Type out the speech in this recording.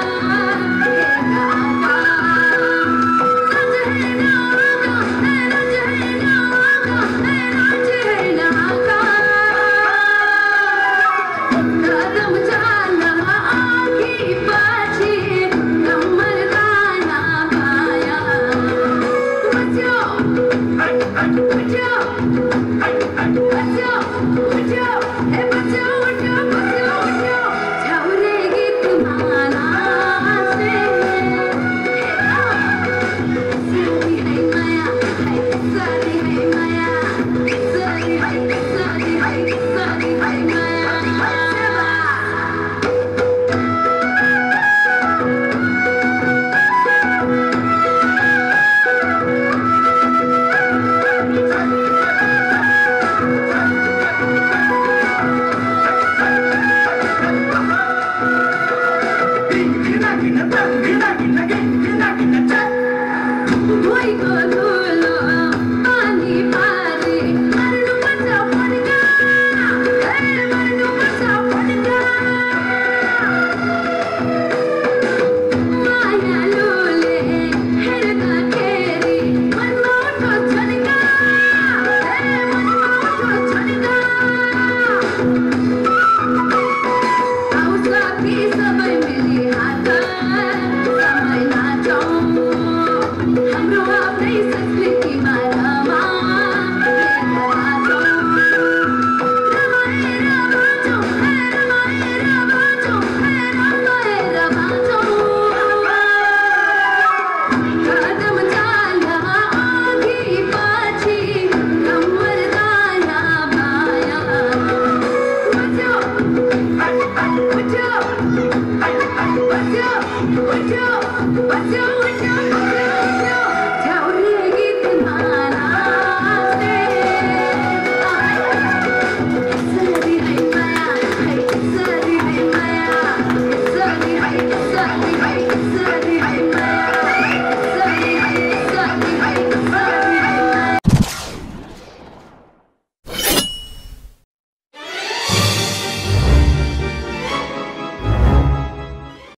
Ah. बजो बजो